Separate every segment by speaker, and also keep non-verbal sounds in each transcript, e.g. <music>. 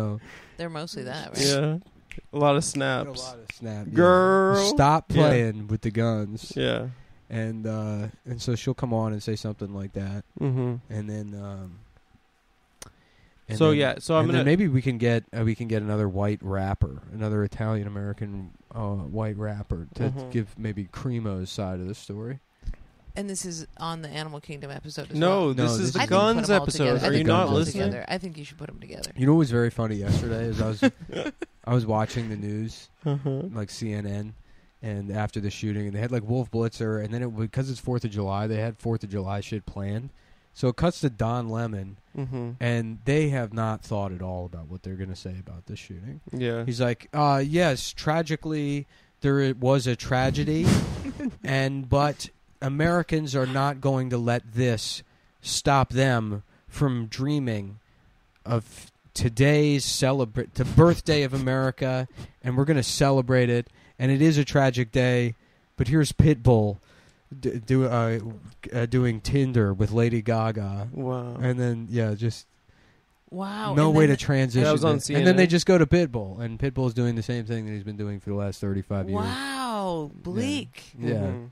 Speaker 1: No.
Speaker 2: They're mostly that, right?
Speaker 3: Yeah, a lot of
Speaker 1: A
Speaker 3: snaps.
Speaker 1: lot of snap. yeah.
Speaker 3: Girl.
Speaker 1: Stop
Speaker 3: Yeah.
Speaker 1: playing with the guns.
Speaker 3: Yeah.
Speaker 1: And uh, and so she'll come on and say something like that,
Speaker 3: Mm-hmm.
Speaker 1: and then. Um, and
Speaker 3: So,
Speaker 1: then-
Speaker 3: yeah, so I'm
Speaker 1: and
Speaker 3: gonna-
Speaker 1: maybe we can get uh, we can get another white rapper, another Italian American uh, white rapper to
Speaker 3: Mhm.
Speaker 1: give maybe Crimo's side of the story.
Speaker 2: And this is on the Animal Kingdom episode as
Speaker 3: No,
Speaker 2: well.
Speaker 3: this
Speaker 1: No,
Speaker 3: is
Speaker 1: this
Speaker 3: the
Speaker 2: I think put
Speaker 3: guns
Speaker 2: 'em all
Speaker 3: episode.
Speaker 2: I
Speaker 3: Are
Speaker 2: think
Speaker 3: you
Speaker 2: put 'em
Speaker 3: not
Speaker 2: all
Speaker 3: listening?
Speaker 2: Together. I think you should put them together.
Speaker 1: You know what was very funny yesterday is I was <laughs> I was watching the news
Speaker 3: Uh-huh.
Speaker 1: like CNN, and after the shooting, and they had like Wolf Blitzer, and then it because it's Fourth of July, they had Fourth of July shit planned. So it cuts to Don Lemon,
Speaker 3: Mm-hmm.
Speaker 1: and they have not thought at all about what they're going to say about this shooting.
Speaker 3: Yeah.
Speaker 1: He's like, uh, yes, tragically, there i- was a tragedy, <laughs> and but Americans are not going to let this stop them from dreaming of today's celebrate the birthday of America, and we're going to celebrate it. And it is a tragic day, but here's Pitbull d- do uh, uh, doing Tinder with Lady Gaga,
Speaker 3: Wow.
Speaker 1: and then yeah, just
Speaker 2: Wow.
Speaker 1: no
Speaker 2: and
Speaker 1: way
Speaker 2: then
Speaker 1: to transition.
Speaker 3: That was on
Speaker 1: it. And then they just go to Pitbull, and Pitbull's doing the same thing that he's been doing for the last thirty-five years.
Speaker 2: Wow, bleak.
Speaker 1: Yeah,
Speaker 3: Mhm.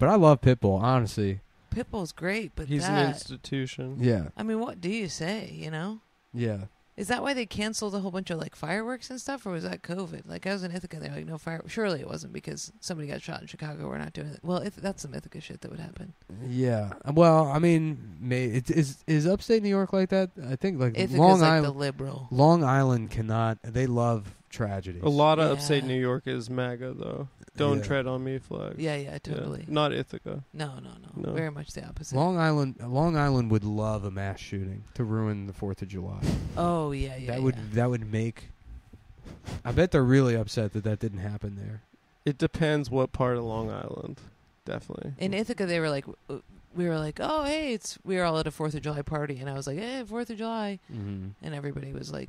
Speaker 1: But I love Pitbull, honestly.
Speaker 2: Pitbull's great, but
Speaker 3: He's an institution.
Speaker 1: Yeah,
Speaker 2: I mean, what do you say? You know,
Speaker 1: yeah.
Speaker 2: is that why they canceled a whole bunch of like fireworks and stuff, or was that COVID? Like I was in Ithaca, they're like, no fire. Surely it wasn't because somebody got shot in Chicago. We're not doing it. Well, if that's some Ithaca shit that would happen.
Speaker 1: Yeah. Well, I mean, may, it, is is upstate New York like that? I think like
Speaker 2: Ithaca's
Speaker 1: Long
Speaker 2: like
Speaker 1: Island.
Speaker 2: the liberal.
Speaker 1: Long Island cannot. They love tragedies.
Speaker 3: A lot of upstate New York is MAGA though. Don't
Speaker 1: Yeah.
Speaker 3: tread on me flag.
Speaker 2: Yeah, yeah,
Speaker 3: Yeah.
Speaker 2: totally.
Speaker 3: Not Ithaca.
Speaker 2: No, no, no,
Speaker 3: No.
Speaker 2: Very much the opposite.
Speaker 1: Long Island. Long Island would love a mass shooting to ruin the Fourth of July.
Speaker 2: oh yeah, yeah.
Speaker 1: that would
Speaker 2: yeah.
Speaker 1: that would make. I bet they're really upset that that didn't happen there.
Speaker 3: It depends what part of Long Island. Definitely.
Speaker 2: In Ithaca, they were like, we were like, oh hey, it's we were all at a Fourth of July party, and I was like, hey, Fourth of July,
Speaker 1: Mm-hmm.
Speaker 2: and everybody was like,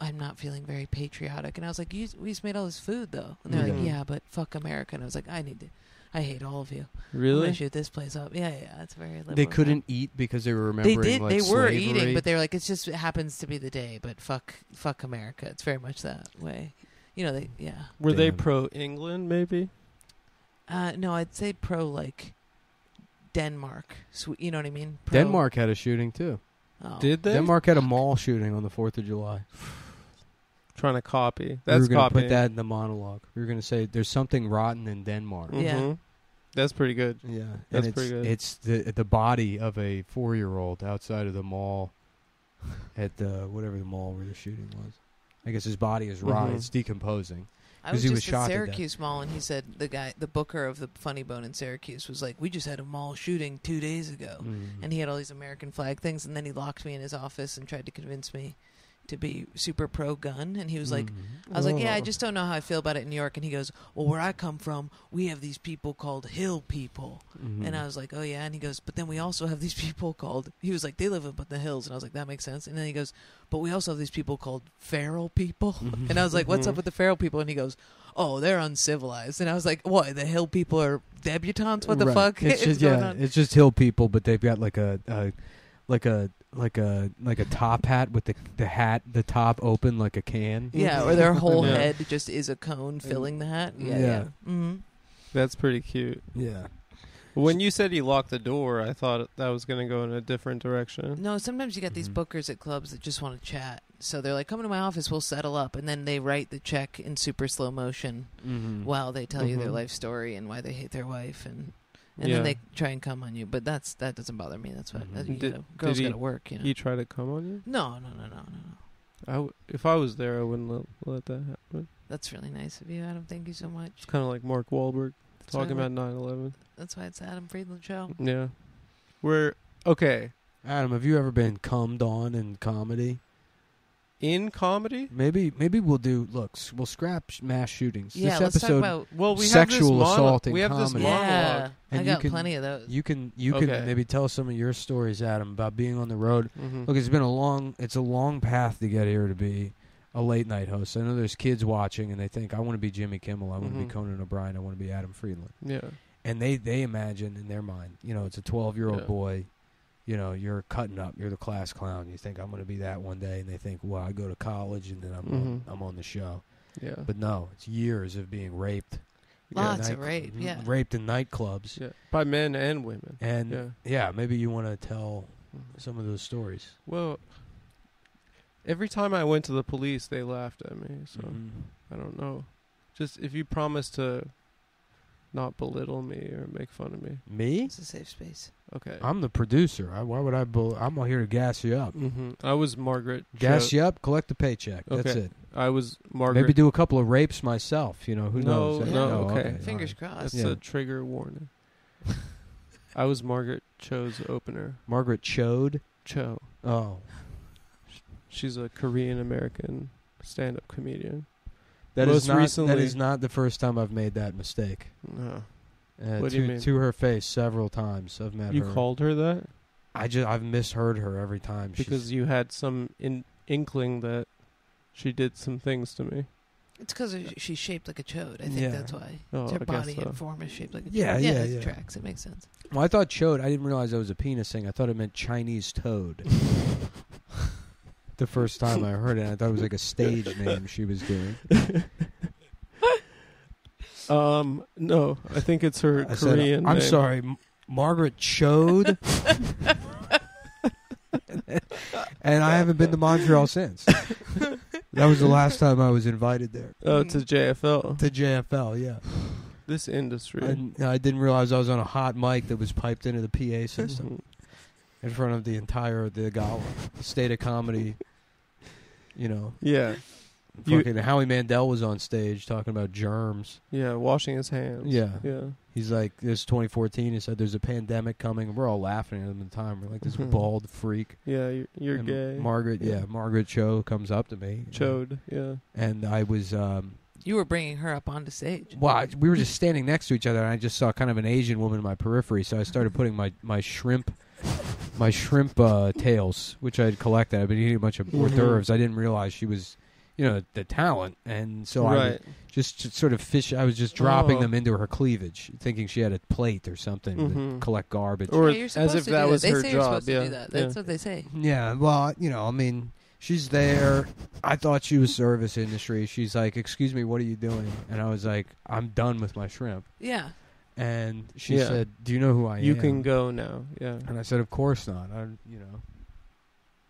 Speaker 2: I'm not feeling very patriotic, and I was like, you, we just made all this food though, and they're like, yeah, but fuck America, and I was like, I need to, I hate all of you. I'm
Speaker 3: Really?
Speaker 2: gonna shoot this place up. Yeah, yeah, that's very. Liberal
Speaker 1: They couldn't
Speaker 2: them.
Speaker 1: eat because they were
Speaker 2: They
Speaker 1: remembering.
Speaker 2: did.
Speaker 1: Like,
Speaker 2: they were
Speaker 1: slavery.
Speaker 2: eating, but they were like, it's just it happens to be the day. But fuck, fuck America. It's very much that way. You know, they yeah.
Speaker 3: Were they
Speaker 1: Damn.
Speaker 3: pro England? Maybe.
Speaker 2: Uh, no, I'd say pro like Denmark. Swe- you know what I mean? Pro,
Speaker 1: Denmark had a shooting too.
Speaker 2: Oh.
Speaker 3: Did they?
Speaker 1: Denmark had a mall shooting on the Fourth of July. <sighs> <sighs> <sighs>
Speaker 3: Trying to copy.
Speaker 1: we
Speaker 3: That's
Speaker 1: were gonna put that in the monologue. We were going to say there's something rotten in Denmark.
Speaker 2: Yeah.
Speaker 3: Mhm. That's pretty good.
Speaker 1: Yeah,
Speaker 3: That's
Speaker 1: and it's,
Speaker 3: pretty good.
Speaker 1: It's the the body of a four year old outside of the mall <laughs> at the whatever the mall where the shooting was. I guess his body is rotting.
Speaker 3: Mhm.
Speaker 1: It's decomposing.
Speaker 2: I was
Speaker 1: he
Speaker 2: just
Speaker 1: was shot
Speaker 2: at
Speaker 1: to death.
Speaker 2: Syracuse Mall, and he said the guy, the booker of the Funny Bone in Syracuse, was like, "We just had a mall shooting two days ago."
Speaker 1: Mm.
Speaker 2: and he had all these American flag things, and then he locked me in his office and tried to convince me to be super pro gun, and he was like.
Speaker 1: Mhm.
Speaker 2: I was like, yeah, I just don't know how I feel about it in New York. And he goes, well, where I come from, we have these people called hill people.
Speaker 1: Mhm.
Speaker 2: And I was like, oh, yeah. And he goes, but then we also have these people called, he was like, they live up in the hills. And I was like, that makes sense. And then he goes, but we also have these people called feral people.
Speaker 1: Mhm. <laughs>
Speaker 2: And I was like, what's up with the feral people? And he goes, oh, they're uncivilized. And I was like, what? The hill people are debutantes? What the
Speaker 1: Right.
Speaker 2: fuck
Speaker 1: It's <laughs>
Speaker 2: is
Speaker 1: just
Speaker 2: going
Speaker 1: yeah,
Speaker 2: on?
Speaker 1: it's just hill people, but they've got like a, a like a like a like a top hat with the the hat the top open like a can.
Speaker 2: Yeah, or their <laughs> whole
Speaker 3: Yeah.
Speaker 2: head just is a cone filling the hat. Yeah,
Speaker 1: Yeah.
Speaker 2: yeah. hmm
Speaker 3: That's pretty cute.
Speaker 1: Yeah.
Speaker 3: When you said he locked the door, I thought that was going to go in a different direction.
Speaker 2: No, sometimes you got these
Speaker 1: Mhm.
Speaker 2: bookers at clubs that just want to chat. So they're like, "Come to my office, we'll settle up," and then they write the check in super slow motion
Speaker 1: Mm-hmm.
Speaker 2: while they tell you their
Speaker 3: Mhm.
Speaker 2: life story and why they hate their wife, and and
Speaker 3: Yeah.
Speaker 2: then they try and come on you. But that's that doesn't bother me. That's what
Speaker 1: Mhm.
Speaker 2: that, you
Speaker 3: did,
Speaker 2: know, girls got to work. You know.
Speaker 3: He tried to come on you?
Speaker 2: no, no, no, no, no, no.
Speaker 3: I w- if I was there, I wouldn't let, let that happen.
Speaker 2: That's really nice of you, Adam. Thank you so much.
Speaker 3: It's kind of like Mark Wahlberg
Speaker 2: That's
Speaker 3: talking about
Speaker 2: like-
Speaker 3: 9/11.
Speaker 2: That's why it's Adam Friedland show.
Speaker 3: Yeah, we're okay
Speaker 1: Adam, have you ever been cummed on in comedy?
Speaker 3: In comedy.
Speaker 1: Maybe maybe we'll do looks. We'll scrap sh- mass shootings.
Speaker 2: Yeah,
Speaker 1: this
Speaker 2: let's
Speaker 1: episode
Speaker 2: talk about.
Speaker 3: Well, we
Speaker 1: Sexual
Speaker 3: have this
Speaker 1: assault in
Speaker 3: We have this
Speaker 1: comedy.
Speaker 3: monologue.
Speaker 2: Yeah,
Speaker 1: And
Speaker 2: I
Speaker 1: you
Speaker 2: got
Speaker 1: can-
Speaker 2: plenty of those.
Speaker 1: you can you
Speaker 3: Okay.
Speaker 1: can maybe tell some of your stories, Adam, about being on the road.
Speaker 3: Mhm.
Speaker 1: Look, it's been a long it's a long path to get here to be a late night host. I know there's kids watching and they think I want to be Jimmy Kimmel, I want to
Speaker 3: Mhm.
Speaker 1: be Conan O'Brien, I want to be Adam Friedland.
Speaker 3: Yeah.
Speaker 1: And they they imagine in their mind, you know, it's a 12 year old
Speaker 3: Yeah.
Speaker 1: boy you know, you're cutting up. You're the class clown. You think I'm going to be that one day, and they think, well, I go to college and then I'm on,
Speaker 3: Mhm.
Speaker 1: I'm on the show.
Speaker 3: Yeah.
Speaker 1: But no, it's years of being raped.
Speaker 2: Lots of
Speaker 1: Night-
Speaker 2: rape,
Speaker 1: mhm,
Speaker 2: yeah.
Speaker 1: raped in nightclubs.
Speaker 3: yeah. By men and women.
Speaker 1: And
Speaker 3: Yeah.
Speaker 1: yeah. maybe you want to tell
Speaker 3: Mhm.
Speaker 1: some of those stories.
Speaker 3: Well, every time I went to the police, they laughed at me. So
Speaker 1: Mhm.
Speaker 3: I don't know. Just if you promise to not belittle me or make fun of me.
Speaker 1: Me?
Speaker 2: It's a safe space.
Speaker 3: Okay.
Speaker 1: I'm the producer. I, why would I? Bel- I'm here to gas you up.
Speaker 3: hmm I was Margaret.
Speaker 1: Gas
Speaker 3: Cho-
Speaker 1: you up, collect the paycheck. That's it.
Speaker 3: I was Margaret.
Speaker 1: Maybe do a couple of rapes myself. You know who
Speaker 3: No,
Speaker 1: knows?
Speaker 3: no,
Speaker 1: Oh,
Speaker 3: okay.
Speaker 1: all
Speaker 2: Fingers
Speaker 1: right.
Speaker 2: crossed.
Speaker 3: That's
Speaker 1: Yeah.
Speaker 3: a trigger warning. <laughs> I was Margaret Cho's opener.
Speaker 1: Margaret Chode.
Speaker 3: Cho.
Speaker 1: Oh,
Speaker 3: She's a Korean American stand-up comedian.
Speaker 1: That is
Speaker 3: Most
Speaker 1: not.
Speaker 3: recently-
Speaker 1: is not the first time I've made that mistake.
Speaker 3: No.
Speaker 1: Uh,
Speaker 3: What
Speaker 1: to,
Speaker 3: do you mean?
Speaker 1: To her face, several times I've met
Speaker 3: You
Speaker 1: her.
Speaker 3: called her that
Speaker 1: I just I've misheard her every time.
Speaker 3: because
Speaker 1: She's,
Speaker 3: you had some in- inkling that she did some things to me.
Speaker 2: It's because she's shaped like a chode. I think
Speaker 1: Yeah.
Speaker 2: that's why.
Speaker 3: Oh,
Speaker 2: her
Speaker 3: I
Speaker 2: body
Speaker 3: so.
Speaker 2: and form is shaped like a
Speaker 1: Yeah,
Speaker 2: chode.
Speaker 1: yeah,
Speaker 2: it
Speaker 1: yeah.
Speaker 2: tracks. It makes sense.
Speaker 1: well, I thought chode. I didn't realize that was a penis thing. I thought it meant Chinese toad. <laughs> the first time I heard it, I thought it was like a stage <laughs> name she was doing. <laughs>
Speaker 3: Um, no, I think it's her
Speaker 1: I said,
Speaker 3: Korean.
Speaker 1: I'm
Speaker 3: name.
Speaker 1: sorry, M- Margaret Chode. <laughs> and I haven't been to Montreal since. that was the last time I was invited there
Speaker 3: Oh, to JFL.
Speaker 1: to JFL. Yeah,
Speaker 3: This industry.
Speaker 1: I, I didn't realize I was on a hot mic that was piped into the PA system
Speaker 3: Mhm.
Speaker 1: in front of the entire the gala, the state of comedy. You know,
Speaker 3: Yeah, You-
Speaker 1: fucking Howie Mandel was on stage talking about germs.
Speaker 3: yeah, washing his hands.
Speaker 1: Yeah.
Speaker 3: yeah.
Speaker 1: He's like, "This is 2014." He said, "There's a pandemic coming." We're all laughing at him at the time. We're like, "This
Speaker 3: Mhm.
Speaker 1: bald freak."
Speaker 3: Yeah, you're, you're
Speaker 1: And
Speaker 3: gay.
Speaker 1: Margaret, yeah.
Speaker 3: Yeah.
Speaker 1: Margaret Cho comes up to me.
Speaker 3: Chode. Yeah.
Speaker 1: And I was, um,
Speaker 2: You were bringing her up onto stage.
Speaker 1: well, I, we were just standing next to each other, and I just saw kind of an Asian woman in my periphery. So I started putting my, my shrimp, my shrimp uh, tails, which I'd collected. I've been eating a bunch of hors
Speaker 3: Mhm.
Speaker 1: d'oeuvres. I didn't realize she was, you know, the talent. And so I
Speaker 3: right.
Speaker 1: was just, just sort of fish. I was just dropping
Speaker 3: Oh.
Speaker 1: them into her cleavage, thinking she had a plate or something to
Speaker 3: Mhm.
Speaker 1: collect garbage.
Speaker 3: Or
Speaker 2: yeah, you're
Speaker 3: as
Speaker 2: supposed
Speaker 3: if
Speaker 2: to
Speaker 3: that
Speaker 2: do
Speaker 3: was
Speaker 2: They
Speaker 3: her
Speaker 2: say you're
Speaker 3: job,
Speaker 2: supposed to do that. That's
Speaker 3: yeah.
Speaker 2: what they say.
Speaker 1: Yeah, well, you know, I mean, she's there. I thought she was service industry. She's like, "Excuse me, what are you doing?" And I was like, "I'm done with my shrimp."
Speaker 2: Yeah.
Speaker 1: And she
Speaker 3: Yeah.
Speaker 1: said, "Do you know who I
Speaker 3: You
Speaker 1: am?"
Speaker 3: You can go now. Yeah.
Speaker 1: And I said, "Of course not. I, you know,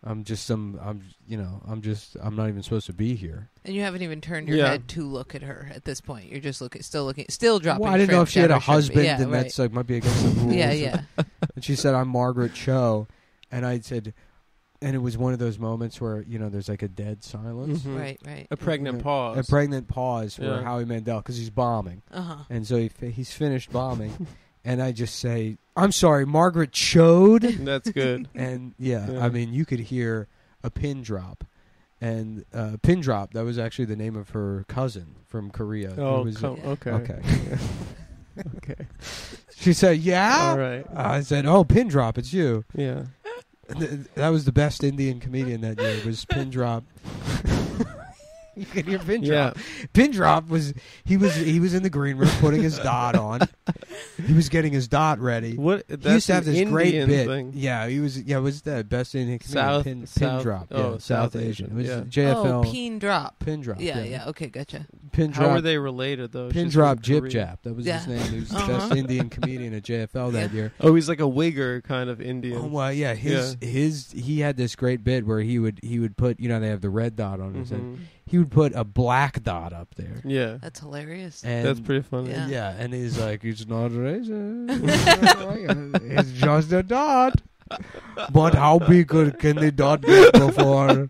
Speaker 1: I'm just some. I'm, you know, I'm just. I'm not even supposed to be here."
Speaker 2: And you haven't even turned your
Speaker 3: Yeah.
Speaker 2: head to look at her at this point. You're just looking, still looking, still dropping.
Speaker 1: well, I didn't know if she had a husband,
Speaker 2: Yeah,
Speaker 1: and
Speaker 2: right.
Speaker 1: that's like might be against the <laughs> rules.
Speaker 2: Yeah, yeah.
Speaker 1: And she said, "I'm Margaret Cho," and I said, and it was one of those moments where you know there's like a dead silence.
Speaker 3: Mhm.
Speaker 2: Right, right.
Speaker 3: A pregnant pause.
Speaker 1: A pregnant pause for
Speaker 3: Yeah.
Speaker 1: Howie Mandel because he's bombing,
Speaker 2: Uh huh.
Speaker 1: and so he fi- he's finished bombing, <laughs> and I just say, "I'm sorry, Margaret Chode," <laughs>
Speaker 3: That's good. <laughs>
Speaker 1: and yeah,
Speaker 3: Yeah.
Speaker 1: I mean you could hear a pin drop, and uh, pin drop that was actually the name of her cousin from Korea.
Speaker 3: Oh,
Speaker 1: was-
Speaker 3: come,
Speaker 2: Yeah.
Speaker 3: okay.
Speaker 1: okay.
Speaker 3: Okay.
Speaker 1: She said, "Yeah."
Speaker 3: All right.
Speaker 1: I said, "Oh, pin drop, it's you."
Speaker 3: Yeah.
Speaker 1: Th- That was the best Indian comedian that year. Was <laughs> pin drop. <laughs> you can hear pin Drop.
Speaker 3: Yeah.
Speaker 1: drop. Pin drop was he was he was in the green room putting his dot on. He was getting his dot ready.
Speaker 3: What? That's
Speaker 1: he used to have
Speaker 3: an
Speaker 1: this great
Speaker 3: Indian
Speaker 1: bit.
Speaker 3: Thing.
Speaker 1: Yeah, he was. Yeah, it was the best Indian comedian.
Speaker 3: South-
Speaker 1: pin, pin drop.
Speaker 3: oh,
Speaker 1: yeah,
Speaker 3: South
Speaker 1: South Asian.
Speaker 3: Asian,
Speaker 1: It was
Speaker 3: yeah.
Speaker 1: JFL
Speaker 2: Oh, peen drop.
Speaker 1: pin drop.
Speaker 2: Yeah, yeah. Okay, gotcha.
Speaker 1: Pin
Speaker 3: How
Speaker 1: drop.
Speaker 3: are they related though?
Speaker 1: Pin
Speaker 3: She's
Speaker 1: drop
Speaker 3: from
Speaker 1: jib
Speaker 3: Korea.
Speaker 1: jab. That was his name. He was the
Speaker 2: Uh-huh.
Speaker 1: best Indian comedian at JFL that
Speaker 2: Yeah.
Speaker 1: year.
Speaker 3: Oh, he's like a wigger kind of Indian.
Speaker 1: Oh well, yeah. His his he had this great bit where he would he would put you know they have the red dot on his head.
Speaker 3: Mhm.
Speaker 1: He would put a black dot up there.
Speaker 3: Yeah.
Speaker 2: That's hilarious.
Speaker 1: And
Speaker 3: That's pretty funny.
Speaker 2: Yeah.
Speaker 1: Yeah, and he's like, it's not <laughs> racist. it's just a dot. But how big could- can the dot get before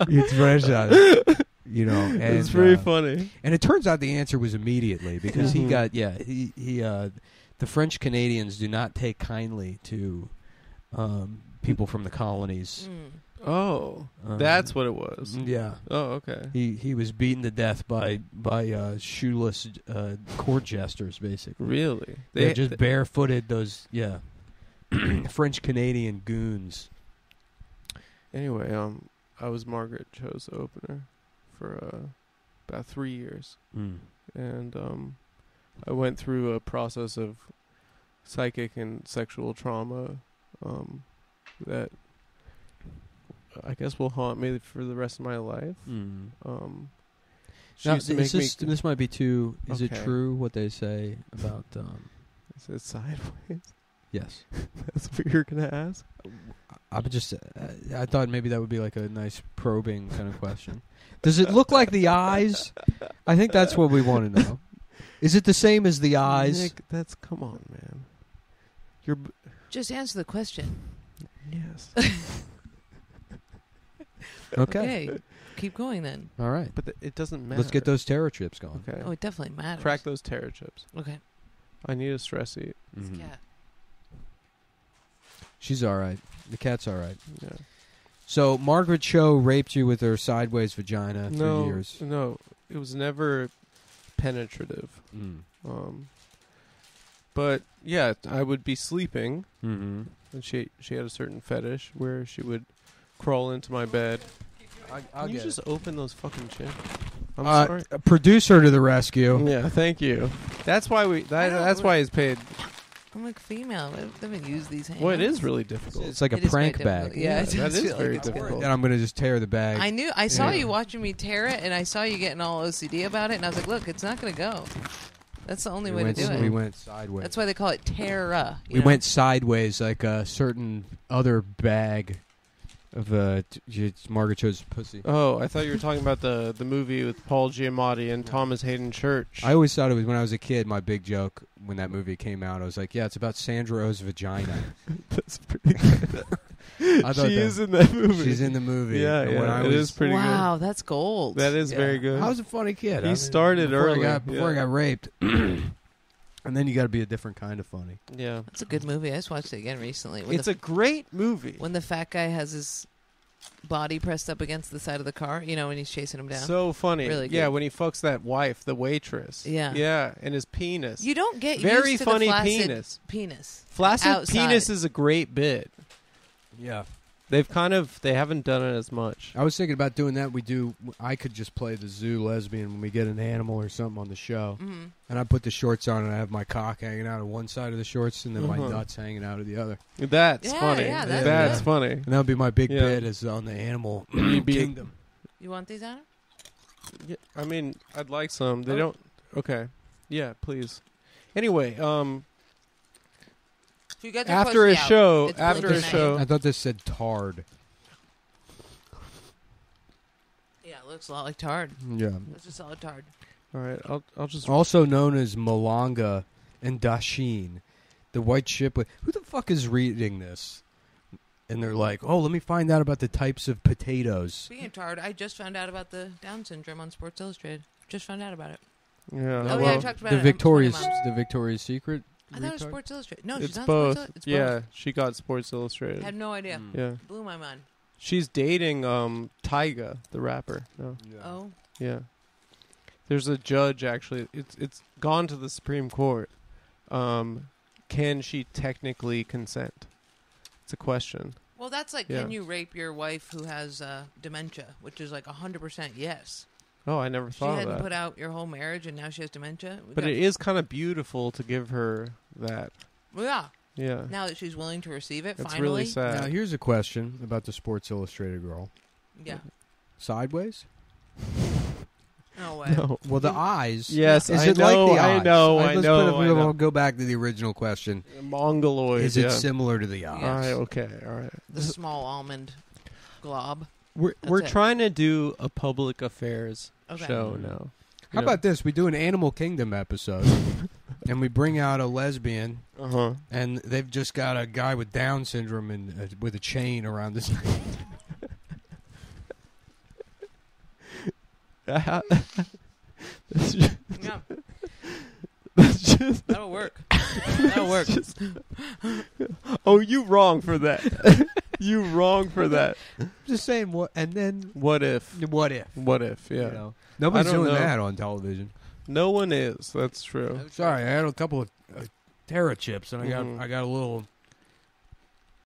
Speaker 1: it's racist? You know, <laughs> and
Speaker 3: it's very
Speaker 1: uh,
Speaker 3: funny.
Speaker 1: and it turns out the answer was immediately because he got yeah he he uh, the French Canadians do not take kindly to um, people from the colonies.
Speaker 2: Mm.
Speaker 3: Oh,
Speaker 1: Um,
Speaker 3: that's what it was.
Speaker 1: Yeah,
Speaker 3: Oh, okay.
Speaker 1: he he was beaten to death by by uh, shoeless uh, court jesters, basically.
Speaker 3: Really?
Speaker 1: They just barefooted those yeah <clears throat> French Canadian goons.
Speaker 3: Anyway, um, I was Margaret Cho's opener for uh, about three years,
Speaker 1: Mm.
Speaker 3: and um, I went through a process of psychic and sexual trauma, um, that I guess will haunt me for the rest of my life.
Speaker 1: Mm.
Speaker 3: Um,
Speaker 1: Now, is this, this might be too. Is it true what they say about? Um,
Speaker 3: Is it sideways?
Speaker 1: Yes, <laughs>
Speaker 3: That's what you're gonna ask.
Speaker 1: I would just. Uh, I thought maybe that would be like a nice probing kind of question. Does it look like the eyes? I think that's what we want to know. Is it the same as the eyes?
Speaker 3: Nick, that's come on, man. You're b-
Speaker 2: Just answer the question.
Speaker 3: yes, <laughs>
Speaker 1: okay.
Speaker 2: Okay. Keep going then.
Speaker 1: All right.
Speaker 3: but th- it doesn't matter.
Speaker 1: Let's get those Terra chips going.
Speaker 3: Okay,
Speaker 2: Oh, it definitely matters.
Speaker 3: crack those Terra chips.
Speaker 2: Okay.
Speaker 3: I need a stress eat.
Speaker 2: This
Speaker 1: Mhm.
Speaker 2: cat.
Speaker 1: She's all right. The cat's all right.
Speaker 3: Yeah.
Speaker 1: So Margaret Cho raped you with her sideways vagina for years.
Speaker 3: no, it was never penetrative.
Speaker 1: Mm.
Speaker 3: Um, but yeah, I would be sleeping,
Speaker 1: Mm-hmm.
Speaker 3: and she she had a certain fetish where she would crawl into my bed.
Speaker 1: I,
Speaker 3: Can you just open those fucking chips? I'm
Speaker 1: uh,
Speaker 3: sorry.
Speaker 1: a producer to the rescue.
Speaker 3: Yeah, thank you. That's why we. That, that's why he's paid.
Speaker 2: I'm like female. They haven't used these hands.
Speaker 3: Well, it is really difficult.
Speaker 1: It's like a
Speaker 2: It is very
Speaker 1: prank bag.
Speaker 2: difficult. Yeah, it
Speaker 3: that
Speaker 2: does
Speaker 3: is
Speaker 2: feel like
Speaker 3: very
Speaker 2: it's
Speaker 3: difficult.
Speaker 1: And I'm gonna just tear the bag.
Speaker 2: I knew. I saw
Speaker 3: Yeah.
Speaker 2: you watching me tear it, and I saw you getting all OCD about it, and I was like, "Look, it's not going to go." That's the only
Speaker 1: we
Speaker 2: way
Speaker 1: went,
Speaker 2: to do it.
Speaker 1: We went sideways.
Speaker 2: That's why they call it terra. you
Speaker 1: we
Speaker 2: know?
Speaker 1: went sideways, like a certain other bag of uh, t- j- Margaret Cho's pussy.
Speaker 3: Oh, I thought you were talking about the the movie with Paul Giamatti and Thomas Haden Church.
Speaker 1: I always thought it was when I was a kid. My big joke when that movie came out, I was like, "Yeah, it's about Sandra Oh's vagina." <laughs>
Speaker 3: That's pretty good. <laughs>
Speaker 1: I thought
Speaker 3: she
Speaker 1: that-
Speaker 3: is in that movie.
Speaker 1: She's in the movie.
Speaker 3: Yeah,
Speaker 1: And
Speaker 3: yeah,
Speaker 1: when I
Speaker 3: it
Speaker 1: was,
Speaker 3: is pretty
Speaker 2: wow, that's gold.
Speaker 3: That is
Speaker 1: Yeah.
Speaker 3: very good.
Speaker 1: I was a funny kid.
Speaker 3: He
Speaker 1: I mean,
Speaker 3: started
Speaker 1: before
Speaker 3: early,
Speaker 1: I got, before I got raped, <clears throat> and then you got to be a different kind of funny.
Speaker 3: yeah,
Speaker 2: That's a good movie. I just watched it again recently. When
Speaker 3: it's
Speaker 2: the,
Speaker 3: a great movie.
Speaker 2: when the fat guy has his body pressed up against the side of the car, you know, when he's chasing him down.
Speaker 3: So funny.
Speaker 2: Really
Speaker 3: Yeah,
Speaker 2: good.
Speaker 3: when he fucks that wife, the waitress.
Speaker 2: Yeah.
Speaker 3: Yeah, and his penis.
Speaker 2: you don't get
Speaker 3: Very
Speaker 2: used to
Speaker 3: funny
Speaker 2: the flaccid
Speaker 3: penis.
Speaker 2: Penis.
Speaker 3: Flaccid
Speaker 2: outside.
Speaker 3: penis is a great bit.
Speaker 1: Yeah,
Speaker 3: They've kind of they haven't done it as much.
Speaker 1: I was thinking about doing that. We do. I could just play the zoo lesbian when we get an animal or something on the show,
Speaker 2: hmm
Speaker 1: and I put the shorts on, and I have my cock hanging out of one side of the shorts, and then my
Speaker 3: Uh-huh.
Speaker 1: nuts hanging out of the other.
Speaker 3: That's
Speaker 2: Yeah,
Speaker 3: funny.
Speaker 2: yeah,
Speaker 1: that's
Speaker 3: that's funny.
Speaker 1: And that would be my big
Speaker 3: Yeah.
Speaker 1: bit is on the animal <clears throat>
Speaker 3: You'd
Speaker 1: kingdom.
Speaker 2: You want these, Adam?
Speaker 3: Yeah, I mean, I'd like some. They
Speaker 2: Oh.
Speaker 3: don't. Okay. Yeah, please. Anyway, um,
Speaker 2: If you get your
Speaker 3: after a
Speaker 2: pussy out,
Speaker 3: show,
Speaker 2: it's
Speaker 3: after a show,
Speaker 1: I thought this said tard.
Speaker 2: Yeah, it looks a lot like tard.
Speaker 1: Yeah.
Speaker 2: It's a solid tard.
Speaker 3: all right, I'll I'll just
Speaker 1: Also known as Malanga and Dasheen, the white ship. With, who the fuck is reading this? And they're like, "Oh, let me find out about the types of potatoes."
Speaker 2: Being tard, I just found out about the Down syndrome on Sports Illustrated. Just found out about it.
Speaker 3: yeah.
Speaker 2: Oh, yeah, I
Speaker 3: well,
Speaker 2: talked about
Speaker 1: the
Speaker 2: it on
Speaker 1: Victoria's,
Speaker 2: 20 Moms.
Speaker 1: the Victoria's Secret.
Speaker 2: I thought it was
Speaker 1: retard?
Speaker 2: Sports Illustrated. No, she's
Speaker 3: it's
Speaker 2: not
Speaker 3: both.
Speaker 2: Sports Illustrated. It's
Speaker 3: yeah,
Speaker 2: both.
Speaker 3: she got Sports Illustrated.
Speaker 2: I Had no idea.
Speaker 1: Mm.
Speaker 3: yeah,
Speaker 2: Blew my mind.
Speaker 3: she's dating um Tyga, the rapper. No,
Speaker 2: Oh,
Speaker 3: yeah. There's a judge actually. It's it's gone to the Supreme Court. Um, can she technically consent? It's a question.
Speaker 2: well, that's like,
Speaker 3: Yeah.
Speaker 2: can you rape your wife who has uh, dementia? Which is like hundred percent yes.
Speaker 3: Oh, I never
Speaker 2: She
Speaker 3: thought of
Speaker 2: hadn't
Speaker 3: that.
Speaker 2: put out your whole marriage, and now she has dementia. We
Speaker 3: but
Speaker 2: got-
Speaker 3: it is kind of beautiful to give her that.
Speaker 2: yeah.
Speaker 3: Yeah,
Speaker 2: Now that she's willing to receive it,
Speaker 3: That's
Speaker 2: finally.
Speaker 3: really sad.
Speaker 1: Now here's a question about the Sports Illustrated girl.
Speaker 2: Yeah.
Speaker 1: Sideways?
Speaker 2: No way.
Speaker 3: No.
Speaker 1: Well, the eyes.
Speaker 3: Yes,
Speaker 1: is
Speaker 3: I
Speaker 1: it
Speaker 3: know,
Speaker 1: like the
Speaker 3: I
Speaker 1: eyes?
Speaker 3: know,
Speaker 1: Uh,
Speaker 3: I
Speaker 1: let's
Speaker 3: know,
Speaker 1: Put it,
Speaker 3: I know.
Speaker 1: We'll go back to the original question.
Speaker 3: Mongoloid.
Speaker 1: Is it
Speaker 3: yeah.
Speaker 1: similar to the eyes?
Speaker 3: All right, okay, all right.
Speaker 2: The small almond glob.
Speaker 3: We're
Speaker 2: That's
Speaker 3: we're
Speaker 2: it.
Speaker 3: trying to do a public affairs
Speaker 2: Okay.
Speaker 3: show now.
Speaker 1: How about this? We do an Animal Kingdom episode, <laughs> and we bring out a lesbian,
Speaker 3: Uh huh.
Speaker 1: and they've just got a guy with Down syndrome and uh, with a chain around his neck. <laughs>
Speaker 3: that's just,
Speaker 2: Yeah,
Speaker 3: that's just.
Speaker 2: that'll work. That'll work.
Speaker 3: just- <laughs> oh, you wrong for that. <laughs> you wrong for that.
Speaker 1: Just saying what, and then
Speaker 3: What if?
Speaker 1: what if?
Speaker 3: What if? Yeah.
Speaker 1: You know, nobody's
Speaker 3: I don't
Speaker 1: doing
Speaker 3: know.
Speaker 1: that on television.
Speaker 3: No one is. That's true.
Speaker 1: Sorry, I had a couple of uh, Terra chips, and I got
Speaker 3: Mhm.
Speaker 1: I got a little